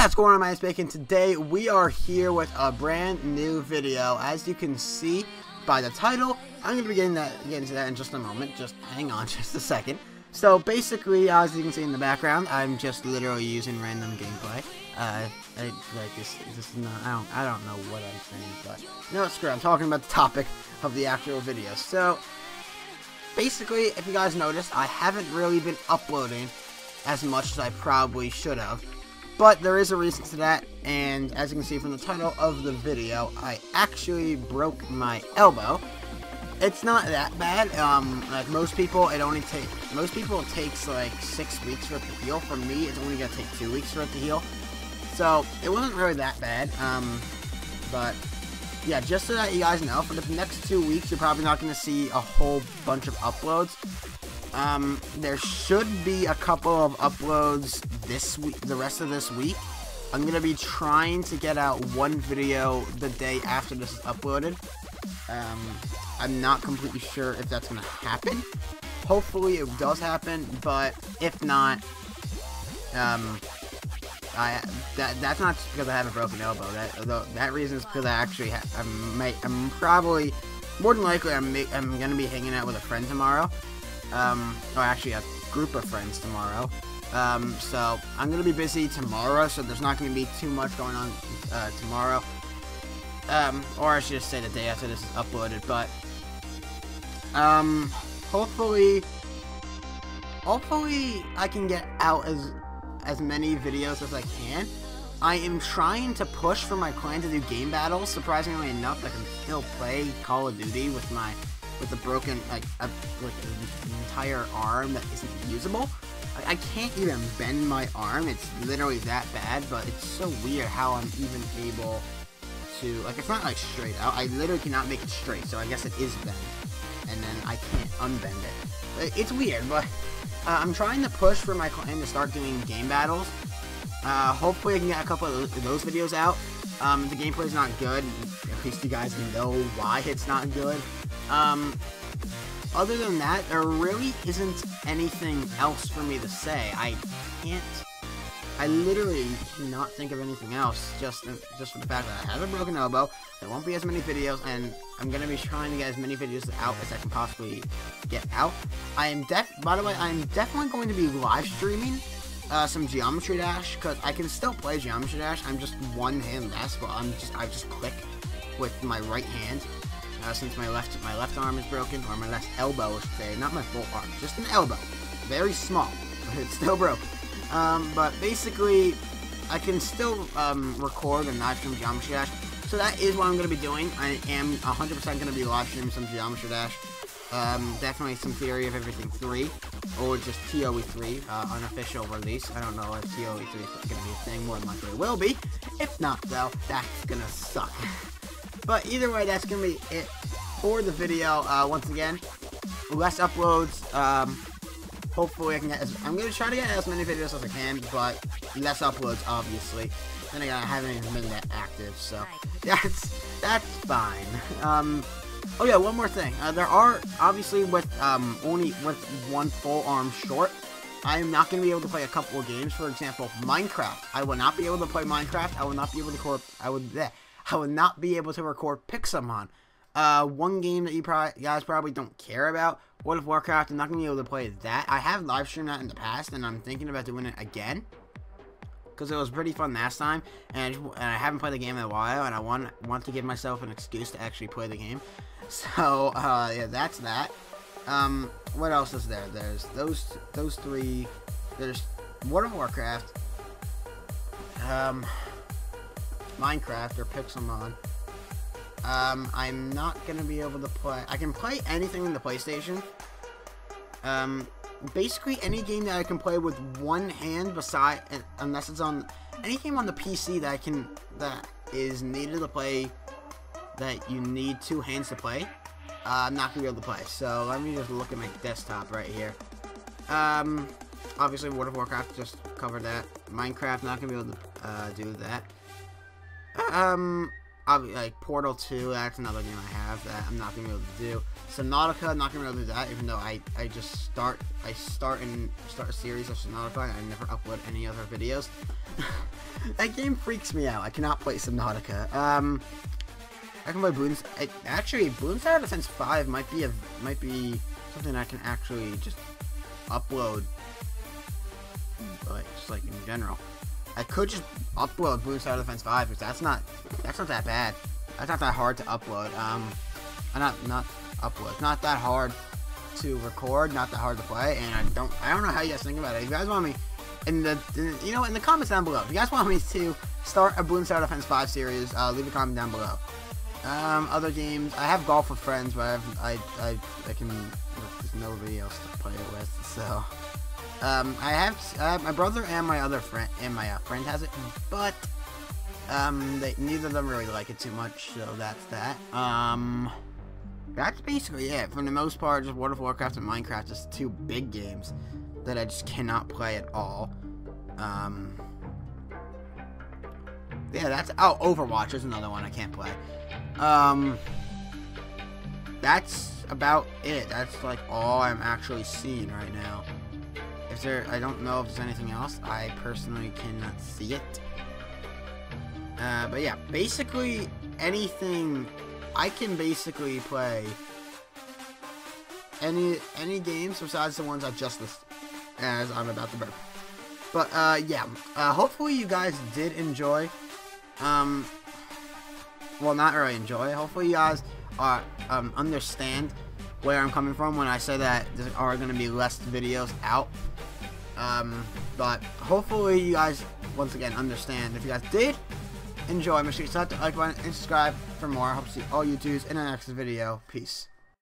what's going on, my Bacon? Today we are here with a brand new video. As you can see by the title, I'm going to be getting, that, getting that in just a moment. Just hang on just a second. So basically, as you can see in the background, I'm just literally using random gameplay. Uh, I, like this, this is not, I don't, I don't know what I'm saying, but no, screw. I'm talking about the topic of the actual video. So basically, if you guys noticed, I haven't really been uploading as much as I probably should have. But there is a reason to that, and as you can see from the title of the video, I actually broke my elbow. It's not that bad. Um, like most people, it only takes most people it takes like six weeks for it to heal. For me, it's only gonna take two weeks for it to heal. So it wasn't really that bad. Um, but yeah, just so that you guys know, for the next two weeks, you're probably not gonna see a whole bunch of uploads. Um, there should be a couple of uploads this week, the rest of this week. I'm gonna be trying to get out one video the day after this is uploaded. Um, I'm not completely sure if that's gonna happen. Hopefully it does happen, but if not, um, I that that's not just because I have a broken elbow. That that reason is because I actually ha I'm I'm probably more than likely I'm I'm gonna be hanging out with a friend tomorrow um, or actually a group of friends tomorrow. Um, so I'm gonna be busy tomorrow, so there's not gonna be too much going on uh, tomorrow. Um, or I should just say the day after this is uploaded, but um, hopefully, hopefully I can get out as as many videos as I can. I am trying to push for my clan to do game battles. Surprisingly enough, I can still play Call of Duty with my with a broken, like, a, like an entire arm that isn't usable. I, I can't even bend my arm. It's literally that bad, but it's so weird how I'm even able to, like, it's not, like, straight out. I literally cannot make it straight, so I guess it is bent. And then I can't unbend it. It's weird, but uh, I'm trying to push for my clan to start doing game battles. Uh, hopefully I can get a couple of those videos out. Um, the gameplay is not good. At least you guys know why it's not good. Um, other than that, there really isn't anything else for me to say. I can't. I literally cannot think of anything else. Just, just for the fact that I have a broken elbow. There won't be as many videos, and I'm gonna be trying to get as many videos out as I can possibly get out. I am def. By the way, I'm definitely going to be live streaming uh, some Geometry Dash because I can still play Geometry Dash. I'm just one hand less, but I'm just I just click with my right hand uh, since my left my left arm is broken, or my left elbow, I should say, not my full arm, just an elbow, very small, but it's still broken. Um, but basically, I can still um, record and live stream Geometry Dash, so that is what I'm going to be doing. I am 100% going to be live streaming some Geometry Dash. Um, definitely some Theory of Everything 3, or just TOE 3, uh, unofficial release. I don't know if TOE 3 is going to be a thing, more than likely it will be. If not, though, that's going to suck. But either way, that's going to be it for the video. Uh, once again, less uploads. Um, hopefully I can get as, I'm going to try to get as many videos as I can, but less uploads, obviously. Then again, I haven't even been that active, so that's, that's fine. Um, oh yeah, one more thing. Uh, there are, obviously, with um, only with one full arm short, I am not going to be able to play a couple of games. For example, Minecraft. I will not be able to play Minecraft. I will not be able to Corp I would. Bleh. I would not be able to record Pixelmon. Uh, one game that you probably guys probably don't care about, World of Warcraft. I'm not gonna be able to play that. I have live streamed that in the past, and I'm thinking about doing it again because it was pretty fun last time, and I, just, and I, haven't played the game in a while, and I want want to give myself an excuse to actually play the game. So uh, yeah, that's that. Um, what else is there? There's those those three. There's World of Warcraft. Um, Minecraft or Pixelmon. Um, I'm not gonna be able to play. I can play anything in the PlayStation. Um, basically any game that I can play with one hand, beside unless it's on any game on the PC that I can that is needed to play that you need two hands to play. Uh, I'm not gonna be able to play. So let me just look at my desktop right here. Um, obviously World of Warcraft just covered that. Minecraft not gonna be able to uh, do that. Um, like Portal 2, that's another game I have that I'm not gonna be able to do. Subnautica, I'm not gonna be able to do that, even though I, I just start I start and start a series of Subnautica and I never upload any other videos. that game freaks me out. I cannot play Subnautica. Um, I can play Bloons. Actually, Bloons Tower Defense 5 might be a might be something I can actually just upload, like just like in general. I could just upload Bloons Tower Defense 5 because that's not that's not that bad. That's not that hard to upload. Um, not not upload. Not that hard to record. Not that hard to play. And I don't I don't know how you guys think about it. If you guys want me in the, in, you know in the comments down below. If you guys want me to start a Bloons Tower Defense 5 series, uh, leave a comment down below. Um, other games, I have golf with friends, but I have, I, I, I can, there's nobody else to play it with, so. Um, I have, uh, my brother and my other friend, and my uh, friend has it, but, um, they, neither of them really like it too much, so that's that. Um, that's basically it. For the most part, just World of Warcraft and Minecraft, just two big games that I just cannot play at all. Um, yeah, that's, oh, Overwatch is another one I can't play. Um, that's about it. That's like all I'm actually seeing right now. Is there, I don't know if there's anything else. I personally cannot see it. Uh, but yeah, basically anything, I can basically play any any games besides the ones I've just listed as I'm about to burp. But uh, yeah, uh, hopefully you guys did enjoy. Um, well, not really enjoy. Hopefully, you guys are um, understand where I'm coming from when I say that there are going to be less videos out. Um, but hopefully, you guys once again understand. If you guys did enjoy, make sure you hit the like button and subscribe for more. I hope to see all you dudes in the next video. Peace.